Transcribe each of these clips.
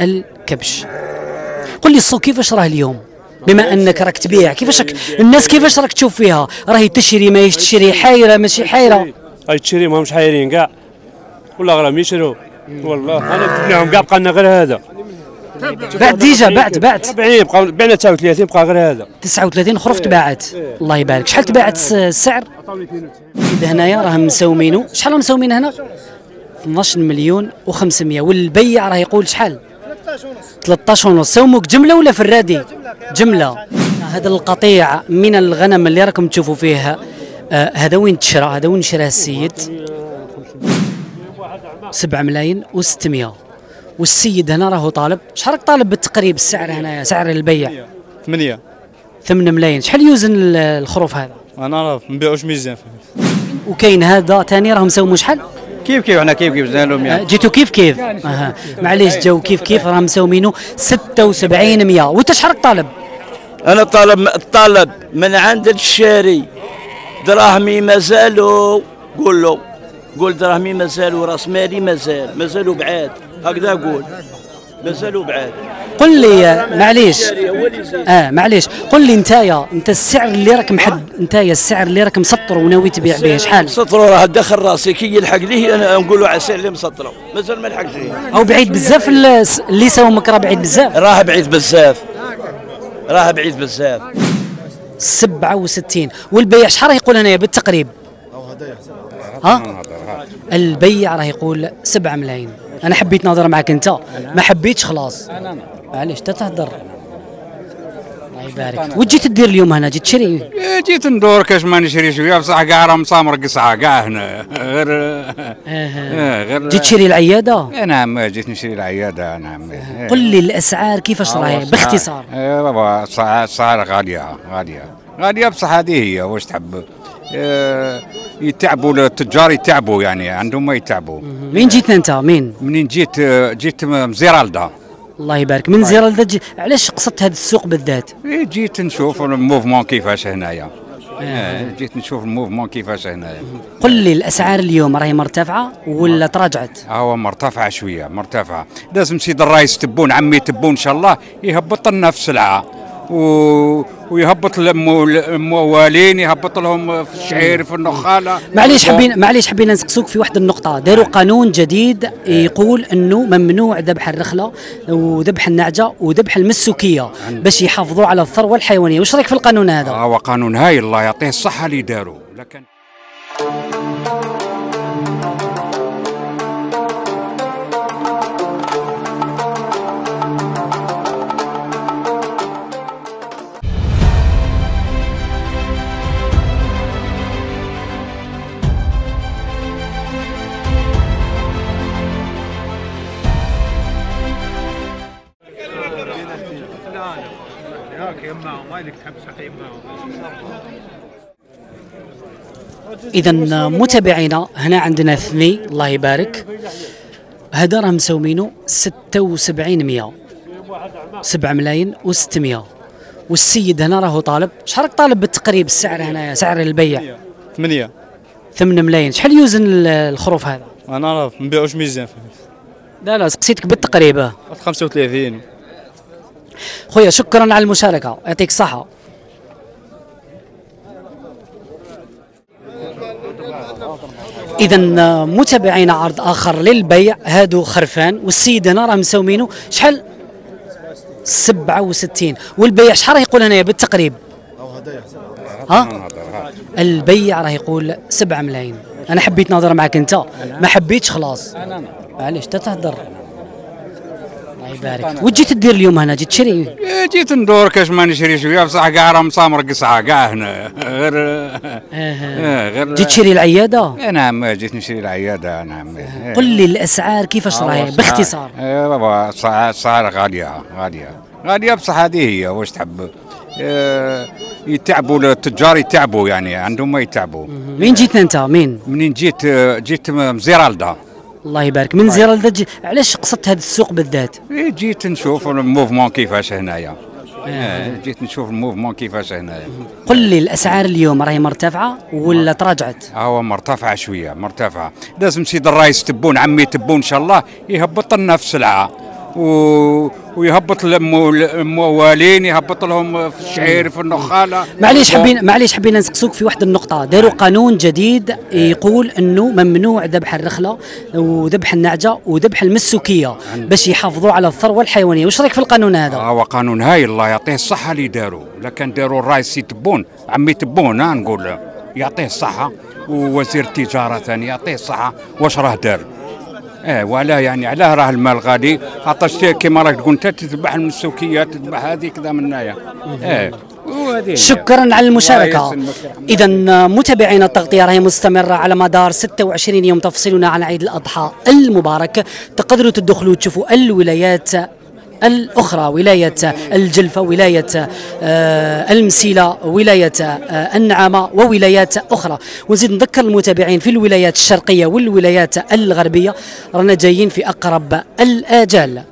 الكبش. قل لي السوق كيفاش راه اليوم؟ بما أنك راك تبيع كيفاش راك الناس كيفاش راك تشوف فيها؟ راهي تشري ما تشري حايرة ماشي حايرة. هاي تشري ما همش حايرين كاع. ولا غير يشروا. والله أنا تبنيهم كاع بقى لنا غير هذا. بعد déjà بعد بعد. 70 بقى بعنا 39 بقى غير هذا. 39 خرفت باعت الله يبارك. شحال تباعت الس- السعر؟ هنايا راه مسومينو شحال راه مسومين هنا؟ 12 مليون و500 والبيع راه يقول شحال؟ 13 ونص. سوموك جملة ولا فرادي؟ جملة. هذا القطيع من الغنم اللي راكم تشوفوا فيه آه هذا وين تشرى؟ هذا وين شراه السيد؟ 7 ملايين و600 والسيد هنا راهو طالب. شحال راك طالب بالتقريب السعر هنايا سعر البيع؟ ثمانية. 8 ملايين. شحال يوزن ال- الخروف هذا؟ أنا نعرف نبيعوش ميزان. وكاين هذا ثاني راهم مسوموا شحال؟ كيف كيف إحنا كيف كيف زين لهم يعني؟ جيتوا كيف كيف؟ أها. معليش جو كيف كيف؟ راهم مسومينه 76 100 وانت شحال راك طالب؟ أنا طالب طالب من عند الشاري دراهمي مازالوا قول له. قول دراهمي مازالوا راس مالي مازال مازالوا بعاد. هكذا قول. مازالوا بعاد. قل لي آه، معليش. آه معليش. قل لي نتايا انت السعر اللي راك محد نتايا السعر اللي راك مسطر وناوي تبيع به شحال؟ سطروا راه دخل راسي. كي يلحق ليه أنا نقولوا على السعر اللي مسطروا مازال ما لحقش ليه أو بعيد بزاف ال- اللي سومك راه بعيد بزاف؟ راه بعيد بزاف. راه بعيد بزاف. 67 والبيع شحال راه يقول هنايا بالتقريب؟ ها؟ البيع راه يقول 7 ملايين. أنا حبيت نهضر معك أنت. ما حبيتش خلاص. معليش انت تهضر الله يبارك. وجيت تدير اليوم هنا؟ جيت تشري إيه، جيت ندور كاش ما نشري شوية بصح كاع راه مسامر قصعه كاع هنا. غير إيه، غير جيت تشري العيادة؟ إيه، نعم جيت نشري العيادة نعم. قل لي الأسعار كيفاش راهي؟ باختصار. بابا السعر غالية غالية. غالية بصح هذه هي واش تحب. يتعبوا التجار يتعبوا يعني عندهم ما يتعبوا. مين جيت أنت؟ مين؟ منين جيت جيت من زيرالدا الله يبارك. من زيرالدا جي... علاش قصدت هذا السوق بالذات؟ إيه، جيت نشوف ال mouvement كيفاش هنايا. إيه، جيت نشوف ال mouvement كيفاش هنايا. قل لي الأسعار اليوم راهي مرتفعة ولا تراجعت؟ هو مرتفعة شوية مرتفعة. لازم سيد الرئيس تبون عمي تبون إن شاء الله يهبط لنا في السلعة و... ويهبط المو- الموالين يهبط لهم في الشعير في النخالة. معليش حبينا معليش حبينا نسقسوك في واحد النقطة. داروا قانون جديد يقول إنه ممنوع ذبح الرخلة وذبح النعجة وذبح المسوكية باش يحافظوا على الثروة الحيوانية، وش رأيك في القانون هذا؟ هو قانون هاي الله يعطيه الصحة اللي داروا. لكن إذا متابعينا هنا عندنا اثني الله يبارك. هذا راه مسومينه 76 100 7 ملايين و600 والسيد هنا راهو طالب. شحال راك طالب بالتقريب السعر هنا سعر البيع؟ ثمانية. 8 ملايين. شحال يوزن ال- الخروف هذا؟ أنا نعرف نبيعوش ميزان. لا لا سقسيتك بالتقريب. آه. 35 خويا شكرا على المشاركة. يعطيك الصحة. إذا متابعين عرض آخر للبيع هادو خرفان والسيد هنا راه مسومينه شحال؟ 67 والبيع شحال راه يقول هنايا بالتقريب؟ ها؟ البيع راه يقول 7 ملايين. أنا حبيت نهضر معك أنت. ما حبيتش خلاص. معليش انت تهضر الله يبارك وجيت تدير اليوم هنا؟ جيت تشري إيه، جيت ندور كاش ما نشري شوية بصح كاع راه مسامر قصعة كاع هنا. غير إيه، غير جيت تشري العيادة؟ إيه، نعم جيت نشري العيادة نعم. قل لي الأسعار كيفاش راهي باختصار. بابا السعر غالية غالية. غالية بصح هذه هي. واش تحب؟ يتعبوا التجار يتعبوا يعني عندهم ما يتعبوا. مين جيت أنت؟ مين؟ منين جيت جيت من زيرالدا. الله يبارك. من زيرالدا جي... علاش قصدت هذا السوق بالذات؟ إيه، جيت نشوف ال mouvement كيفاش هنايا. إيه، جيت نشوف الموفمون كيفاش هنايا. قل لي الأسعار اليوم راهي مرتفعة ولا تراجعت؟ هو مرتفعة شوية مرتفعة. لازم سيد الرئيس تبون عمي تبون إن شاء الله يهبط لنا في السلعة و... ويهبط الم- الموالين يهبط لهم في الشعير في النخالة. معليش حبينا معليش حبينا نسقسوك في واحد النقطة. داروا قانون جديد يقول إنه ممنوع ذبح الرخلة وذبح النعجة وذبح المسوكية باش يحافظوا على الثروة الحيوانية، وش رأيك في القانون هذا؟ هو قانون هاي الله يعطيه الصحة اللي داروا. لكن داروا الرئيس تبون عمي تبون نقول. يعطيه الصحة ووزير التجارة ثاني يعطيه الصحة. واش راه دار؟ إيه ولا يعني علاه راه المال غادي خاطر شتي كيما راك تقول أنت تذبح المسوكيات تذبح هذه كذا من هنايا إيه. شكرا على المشاركة. إذا متابعينا التغطية راهي مستمرة على مدار 26 يوم تفصيلنا عن عيد الأضحى المبارك تقدروا تدخلوا تشوفوا الولايات الأخرى ولاية الجلفة ولاية آه، المسيلة ولاية آه، النعامة وولايات أخرى. ونزيد نذكر المتابعين في الولايات الشرقية والولايات الغربية. رانا جايين في أقرب الآجال.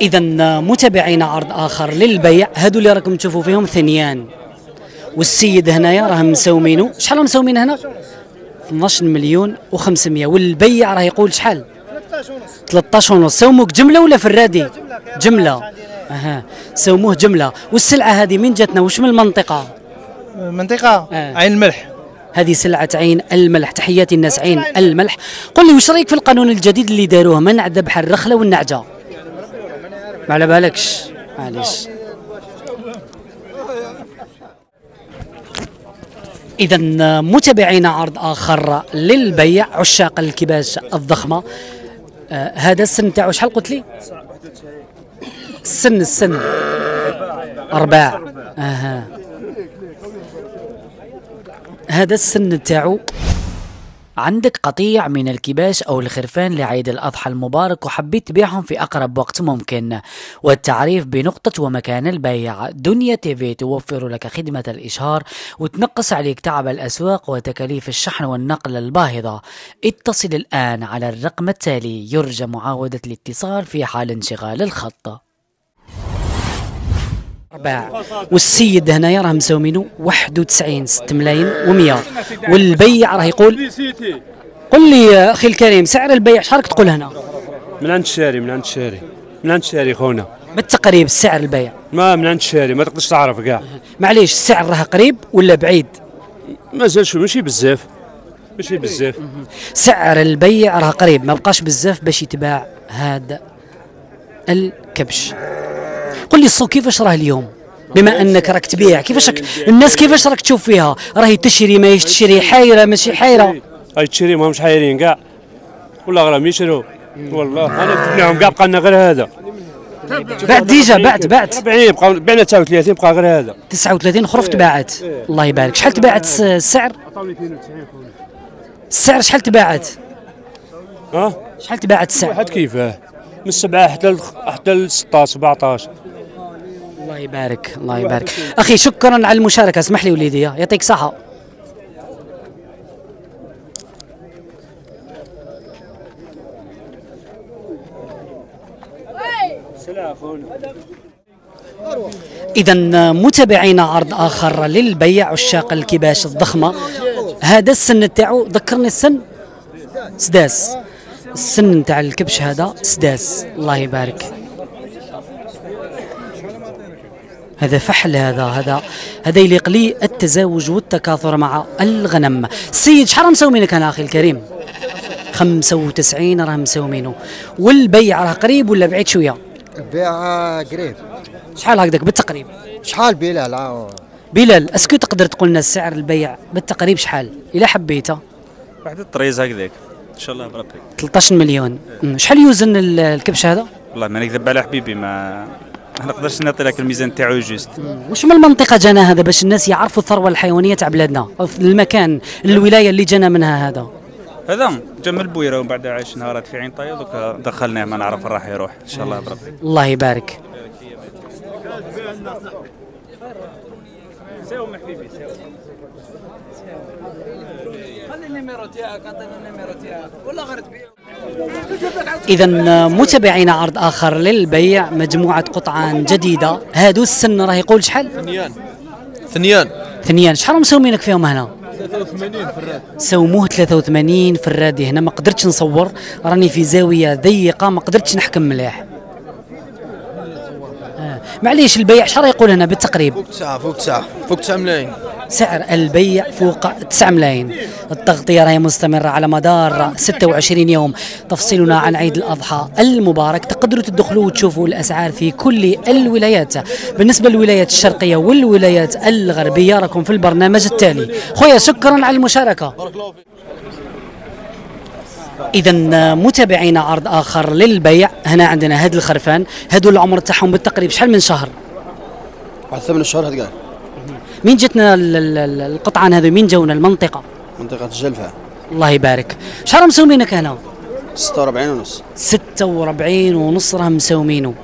اذا متابعينا عرض آخر للبيع. هادو اللي راكم تشوفوا فيهم ثنيان. والسيد هنايا راه مسومينو شحال راه مسومين هنا؟ 12 مليون و500 والبيع راه يقول شحال؟ 13 ونص. سوموك جملة ولا في الرادي جملة. أها. سوموه جملة. والسلعة هذه من جاتنا؟ وش من المنطقة؟ منطقة آه. عين الملح هذه سلعة عين الملح. تحياتي الناس عين الملح. قل لي وش رأيك في القانون الجديد اللي داروه؟ منع ذبح الرخلة والنعجة. ما على بالكش. معليش. إذا متابعينا عرض آخر للبيع عشاق الكباش الضخمة. هذا السن تاعو شحال قلت لي؟ السن السن. أرباع. أها. هذا السن تاعو عندك قطيع من الكباش أو الخرفان لعيد الأضحى المبارك وحبيت تبيعهم في أقرب وقت ممكن. والتعريف بنقطة ومكان البيع. دنيا تيفي توفر لك خدمة الإشهار وتنقص عليك تعب الأسواق وتكاليف الشحن والنقل الباهظة. اتصل الآن على الرقم التالي يرجى معاودة الاتصال في حال انشغال الخط. أرباع والسيد هنايا راه مسومينو 91 6 ملايين و100 والبيع راه يقول قل لي أخي الكريم سعر البيع شحال راك تقول هنا؟ من عند الشاري من عند الشاري. من عند الشاري خونا. بالتقريب سعر البيع. ما من عند الشاري ما تقدرش تعرف كاع. معليش السعر راه قريب ولا بعيد؟ مازال شو ماشي بزاف. ماشي بزاف. سعر البيع راه قريب ما بقاش بزاف باش يتباع هذا الكبش. قل لي السوق كيفاش راه اليوم؟ بما أنك راك تبيع كيفاش راك الناس كيفاش راك تشوف فيها؟ راهي تشري ما تشري حايرة ماشي حايرة. هاي تشري ما همش حايرين كاع ولا غير يشروا والله أنا تبنيهم كاع بقى لنا غير هذا. بعد ديجا بعد بعد. 40 بقى بعنا 39 بقى غير هذا. 39 خرف تباعت. الله يبارك. شحال تباعت الس- السعر؟ السعر شحال تباعت؟ ها؟ شحال تباعت السعر؟ واحد كيفاه من السبعة حتى ل- حتى ل 16 17 الله يبارك الله يبارك. أخي شكرا على المشاركة. اسمح لي وليدي يعطيك صحة. إذا متابعينا عرض آخر للبيع عشاق الكباش الضخمة. هذا السن تاعو ذكرني السن؟ سداس. السن تاع الكبش هذا سداس. الله يبارك. هذا فحل هذا هذا هذا يليق لي التزاوج والتكاثر مع الغنم. سيد شحال مسومينك أنا أخي الكريم؟ 95 راه مسومينه والبيع راه قريب ولا بعيد شوية؟ بيع قريب. شحال هكذاك بالتقريب؟ شحال بلال؟ عاو بلال est-ce que تقدر تقول لنا السعر البيع بالتقريب شحال؟ إلا حبيته. واحد ال treize هكذاك. إن شاء الله بربي. 13 مليون. شحال يوزن ال- الكبش هذا؟ والله ما نكذب على حبيبي ما ما نقدرش نعطي لك الميزان تاعو juste. وش من المنطقة جانا هذا باش الناس يعرفوا الثروة الحيوانية تاع بلادنا؟ المكان الولاية اللي جانا منها هذا. هذا جا من البويرة ومن بعد عايش نهارات في عين طايا دوك دخلناه ما نعرف راح يروح إن شاء الله بربي. الله يبارك. إذا متابعينا عرض آخر للبيع مجموعة قطعان جديدة. هادو السن راه يقول شحال؟ ثنيان. ثنيان. ثنيان. شحال مسومينك فيهم هنا؟ سوموه 83 في الرادي هنا ما قدرتش نصور. راني في زاوية ضيقة ما قدرتش نحكم مليح. معليش البيع شحال يقول هنا بالتقريب. فوق تسعة فوق تسعة فوق تسعة ملايين. سعر البيع فوق 9 ملايين. التغطية راهي مستمرة على مدار 26 يوم. تفصيلنا عن عيد الأضحى المبارك. تقدروا تدخلوا وتشوفوا الأسعار في كل الولايات. بالنسبة للولايات الشرقية والولايات الغربية راكم في البرنامج التالي. خويا شكرا على المشاركة. إذا متابعينا عرض آخر للبيع. هنا عندنا هاد الخرفان. هادو العمر تاعهم بالتقريب شحال من شهر؟ واحد ثمان شهور هاد كاع مين ال- القطعان هذو؟ مين جونا؟ المنطقة؟ منطقة الجلفة الله يبارك. شحال مسومينك هنا؟ 46 ونص. 46 ونص راه مسومينه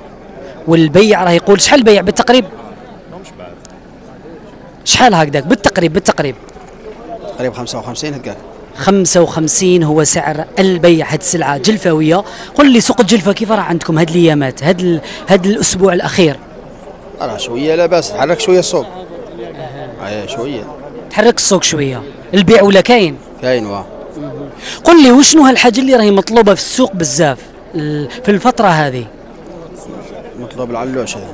والبيع راه يقول شحال البيع؟ بالتقريب؟ شحال هكذاك؟ بالتقريب بالتقريب. قريب 55 هاد كاع 55 هو سعر البيع هاد السلعة. جلفاوية قل لي سوق الجلفة كيف راه عندكم هاد الأيامات هاد ال... هاد الأسبوع الأخير؟ راه شوية لاباس تحرك شوية الصوب. أي شوية. تحرك السوق شوية. البيع ولا كاين؟ كاين واه. قل لي وشنو هالحاجة اللي راهي مطلوبة في السوق بزاف في الفترة هذه؟ مطلوب العلوش هذا.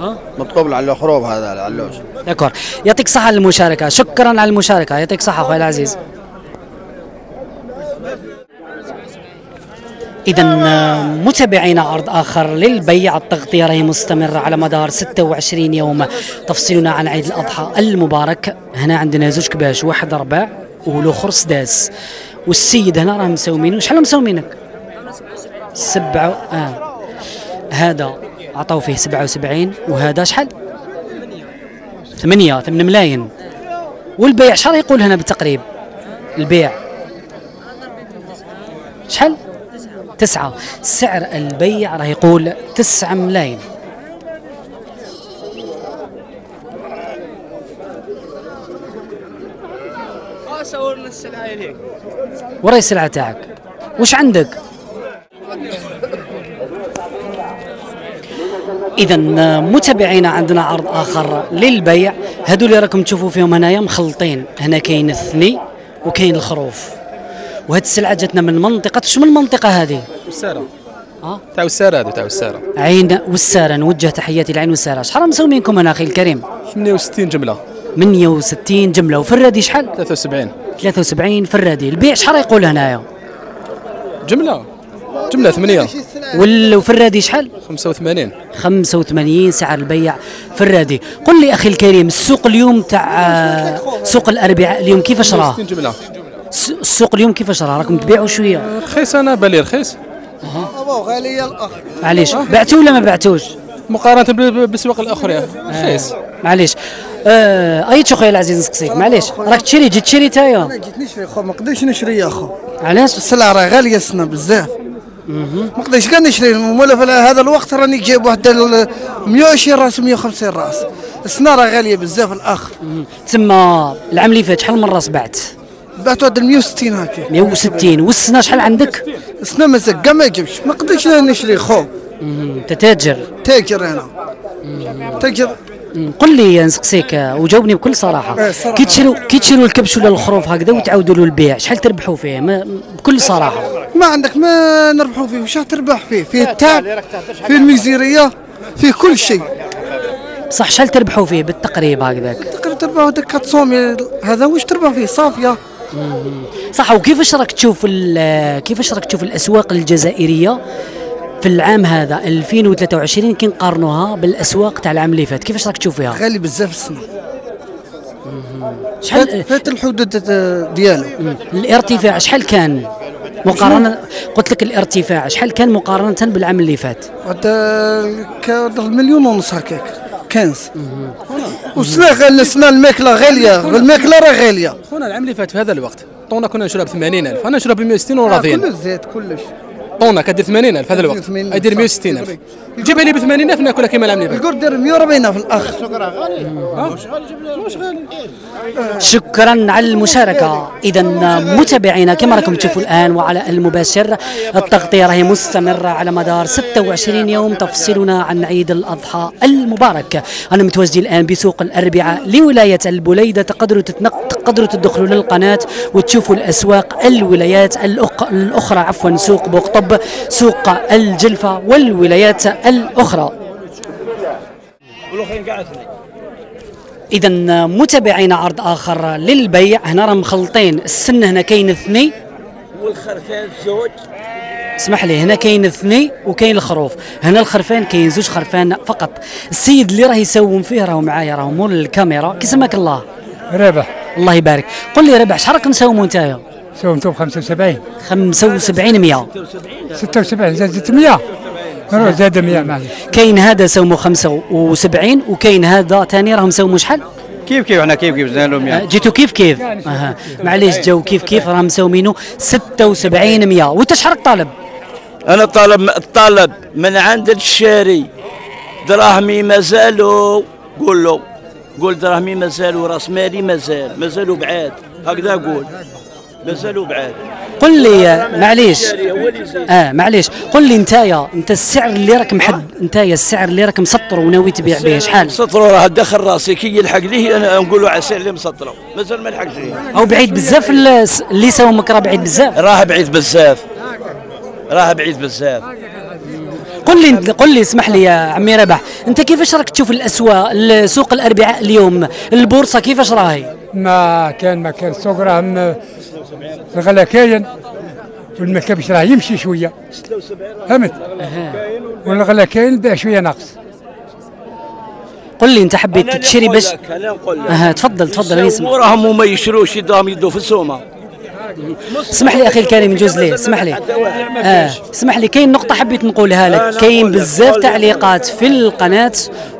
ها؟ مطلوب العلو خروب هذا العلوش. داكور. يعطيك صحة على المشاركة. شكرا على المشاركة. يعطيك صحة أخوي العزيز. إذا متابعينا عرض آخر للبيع التغطية راهي مستمرة على مدار 26 يوم. تفصيلنا عن عيد الأضحى المبارك. هنا عندنا زوج كباش واحد رباع والآخر سداس والسيد هنا راه مسومينه شحال مسومينك؟ سبعة آه. هذا عطاو فيه 77 وهذا شحال؟ ثمانية ثمانية ملايين. والبيع شحال يقول هنا بالتقريب؟ البيع. شحال؟ تسعة. سعر البيع راه يقول تسعة ملايين. وراي السلعة تاعك. وش عندك؟ اذا متابعينا عندنا عرض آخر للبيع. هادو اللي راكم تشوفوا فيهم هنايا مخلطين. هنا كاين الثني وكاين الخروف. وهاد السلعة جاتنا من منطقه شو من المنطقة هذه؟ والسارة آه تاع والسارة هذا تاع والسارة عين والساره نوجه تحياتي لعين والساره شحال مسومينكم هنا أخي الكريم؟ 68 جملة. 160 جملة. وفي الرادي شحال 73 73 في الرادي البيع شحال يقول هنايا؟ جملة. جملة 8 وال- وفي الرادي شحال 85 85 سعر البيع في الرادي قل لي أخي الكريم السوق اليوم تاع سوق الأربعاء اليوم كيفاش راه؟ 60 جملة. الس- السوق اليوم كيفاش راه؟ راكم تبيعوا شوية. رخيص أنا بالي رخيص غالية الاخ معليش بعتوا ولا ما بعتوش؟ مقارنة بال- بالسواق الأخرى رخيص معليش. آه ايت خويا العزيز نسقسيك. معليش. راك تشري جيت تشري تايا جيت نشري خو ما قدرتش نشري يا خو. علاش؟ السلعة راه غالية السنة بزاف. ما قدرتش كان نشري. ولا في هذا الوقت راني جايب واحد ال 120 راس 150 راس. السنة راه غالية بزاف الاخ تما العام اللي فات شحال من راس بعت؟ بعت واحد ال 160 هكا 160 والسنة شحال عندك؟ السنة مازال كاع ما جبتش ما قدرتش نشري خو أنت تاجر. تاجر أنا. تاجر. قل لي نسقسيك وجاوبني بكل صراحة. إيه، صراحة. كي تشروا كي تشروا الكبش ولا الخروف هكذا وتعاودوا له البيع شحال تربحوا فيه؟ ما بكل صراحة. ما عندك ما نربحوا فيه. وش تربح فيه؟ فيه التعب فيه الميزيرية فيه كل شيء. صح شحال تربحوا فيه بالتقريب هكذاك؟ تقدر تربح هذاك 400 هذا واش تربح فيه؟ صافية. صح وكيفاش راك تشوف كيفاش راك تشوف الأسواق الجزائرية في العام هذا؟ 2023 كي نقارنوها بالأسواق تاع العام اللي فات كيفاش راك تشوف فيها؟ غالي بزاف السنة. شحال؟ فات الحدود ديالو. الارتفاع شحال كان مقارنة؟ قلت لك الارتفاع شحال كان مقارنة بالعام اللي فات؟ كان مليون ونص هكاك 15 وسلاغ السنة الماكلة غالية الماكلة راه غالية. خونا العام اللي فات في هذا الوقت طونا كنا نشرب 80000 أنا نشرب 160 وراضيين آه، كل الزيت كلش. طونا كدير 80000 في هذا الوقت. 80,000 يدير 180000 جيبها لي ب 80000 ناكلها كيما العام اللي فات الكور داير 140 في الأخ. شكرا. على المشاركة. إذا متابعينا كما راكم تشوفوا الآن وعلى المباشر. التغطية راهي مستمرة على مدار 26 يوم تفصلنا عن عيد الأضحى المبارك. أنا متواجد الآن بسوق الأربعاء لولاية البليدة تقدروا تتنق تقدروا تدخلوا للقناة وتشوفوا الأسواق الولايات الأخرى عفوا سوق بوقطب سوق الجلفة والولايات الأخرى. إذا متابعين عرض آخر للبيع. هنا راه مخلطين. السن هنا كاين اثنين. والخرفان زوج. اسمح لي هنا كاين اثنين وكاين الخروف. هنا الخرفان كاين زوج خرفان فقط. السيد اللي راه يسوم فيه راهو معايا راهو مول الكاميرا. كيسماك الله؟ رابح الله يبارك. قل لي ربح شحال راك مسوموا نتايا سومتو ب 75 75 100 76 زادت 100 نروح زاد 100 معليش. كاين هذا سوموا 75 وكاين هذا ثاني راهم سوموا شحال؟ كيف كيف؟ إحنا كيف كيف؟ زدنا لهم آه، يعني جيتوا كيف؟ كيف أها معليش جاو كيف كيف راهم مسومينو 76 100 وانت شحال راك طالب؟ أنا طالب طالب من عند الشاري. دراهمي مازالوا قول له. قول دراهمي مازالوا راس مالي مازال مازالوا بعاد. هكذا قول. مازالوا بعاد. قل لي آه، معليش. آه معليش. قل لي نتايا انت السعر اللي راك محد نتايا السعر اللي راك مسطر وناوي تبيع به شحال؟ سطروا راه دخل راسي. كي يلحق ليه أنا نقولوا على السعر اللي مسطروا مازال ما لحقش ليه أو بعيد بزاف ال- اللي سومك راه بعيد بزاف. راه بعيد بزاف. راه بعيد بزاف. قل لي قل لي اسمح لي يا عمي ربح انت كيفاش راك تشوف الأسواق سوق الأربعاء اليوم؟ البورصة كيفاش راهي؟ ما كان ما كان السوق راه الغلا كاين والمكابش راه يمشي شوية. فهمت؟ والغلا كاين البيع شوية ناقص. قل لي انت حبيت تشري باش؟ أنا نقول لك. أها تفضل تفضل أنا نسمع وراهم وما يشروش يدهم يدوا في السومة. اسمح لي أخي الكريم نجوز ليه اسمح لي. آه اسمح لي كاين نقطة حبيت نقولها لك. كاين بزاف تعليقات في القناة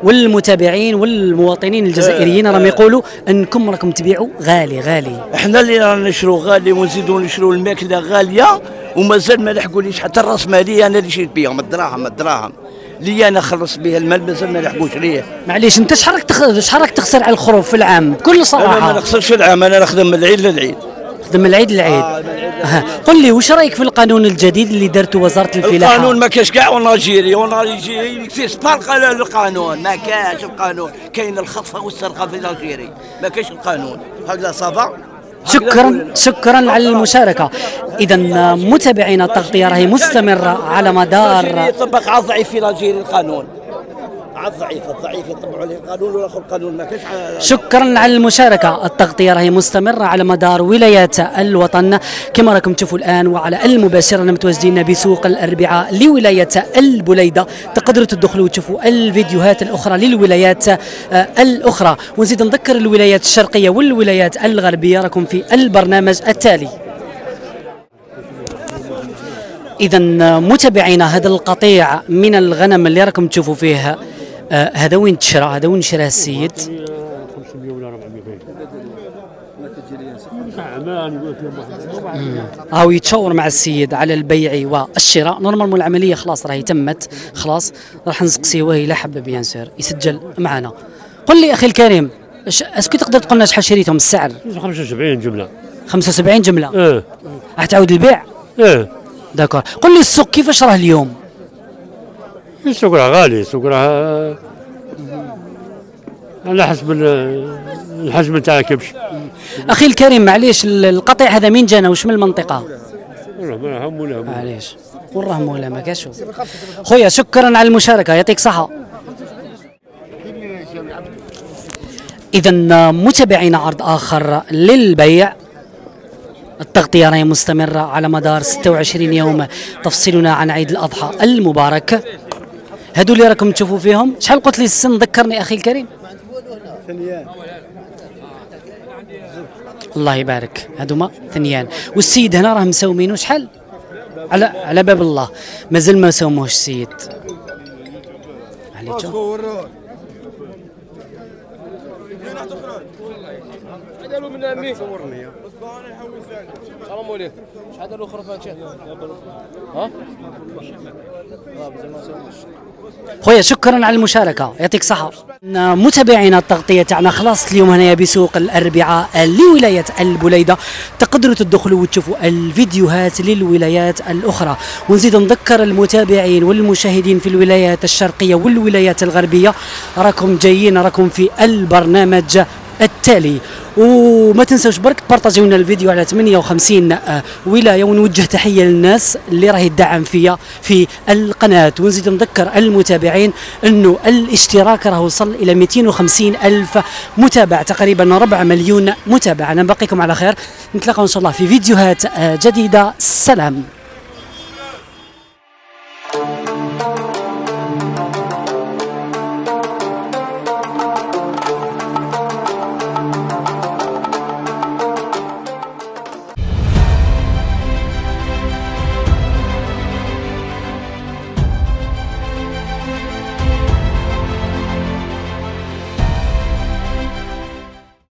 والمتابعين والمواطنين الجزائريين راهم يقولوا أنكم راكم تبيعوا غالي غالي. إحنا اللي رانا نشرو غالي ونزيدوا نشرو الماكلة غالية ومازال ما لحقوليش حتى الراس مالي أنا اللي شريت بيهم. الدراهم الدراهم اللي أنا خلص بها المال مازال ما لحقوش ليه. معليش أنت شحال راك. شحال راك تخسر على الخروف في العام؟ بكل أنا ما صراحة. نخسرش العام أنا نخدم من العيد للعيد. من العيد للعيد. أها. قل لي وش رأيك في القانون الجديد اللي دارته وزارة الفلاحة؟ القانون ما كاش كاع en Algérie en Algérie existe pas القانون. ما كاش القانون. كاين الخطفة والسرقة في نيجيري ما كاش القانون. هكذا ça va؟ شكرا شكرا على المشاركة. اذا متابعينا التغطية راهي مستمرة على مدار يطبق على الضعيف في نيجيري القانون. الضعيف الضعيف يطبقوا عليه القانون والاخر القانون ما على- شكرا على المشاركة. التغطية راهي مستمرة على مدار ولايات الوطن. كما راكم تشوفوا الآن وعلى المباشر أنا متواجدين بسوق الأربعاء لولاية البليدة. تقدروا تدخلوا وتشوفوا الفيديوهات الأخرى للولايات آه، الأخرى. ونزيد نذكر الولايات الشرقية والولايات الغربية. راكم في البرنامج التالي. إذا متابعينا هذا القطيع من الغنم اللي راكم تشوفوا فيه. هذا وين تشرى؟ هذا وين شراه السيد؟ 500 ولا 400 هاو يتشاور مع السيد على البيع والشراء. normalement العملية خلاص راهي تمت. خلاص راح نسقسيوه إلى حب bien sûr يسجل معنا. قل لي أخي الكريم est-ce que تقدر تقول لنا شحال شريتهم السعر؟ 75 جملة. 75 جملة. آه راح تعاود البيع؟ آه داكور. قل لي السوق كيفاش راه اليوم؟ السوق راه غالي السوق راه على حسب ال- الحجم نتاع الكبش أخي الكريم معليش ال- القطيع هذا من جانا؟ وش من المنطقة؟ والله معليش. والرهم ولا ما كاش؟ خويا شكرا على المشاركة. يعطيك صحة. اذا متابعينا عرض آخر للبيع. التغطية راهي مستمرة على مدار 26 يوم. تفصيلنا عن عيد الأضحى المبارك. هادو اللي راكم تشوفوا فيهم شحال قلت لي السن ذكرني أخي الكريم؟ الله يبارك. هادوما ثنيان. والسيد هنا راه مسومينو شحال؟ على على باب الله. مازال ما سوموش السيد. عليك. السلام عليكم شحال داروا خرفان ها؟ خويا شكرا على المشاركة. يعطيك صحة متابعينا التغطية تاعنا خلاص اليوم هنايا بسوق الأربعاء لولاية البليدة. تقدروا تدخلوا وتشوفوا الفيديوهات للولايات الأخرى. ونزيد نذكر المتابعين والمشاهدين في الولايات الشرقية والولايات الغربية. راكم جايين راكم في البرنامج التالي. وما تنسوش برك تبارطاجيو لنا الفيديو على 58 آه، ولاية ونوجه تحية للناس اللي راهي تدعم فيا في القناة. ونزيد نذكر المتابعين إنه الاشتراك راه وصل إلى 250 ألف متابع تقريبا ربع مليون متابع. أنا باقيكم على خير. نتلاقاو إن شاء الله في فيديوهات آه، جديدة. سلام.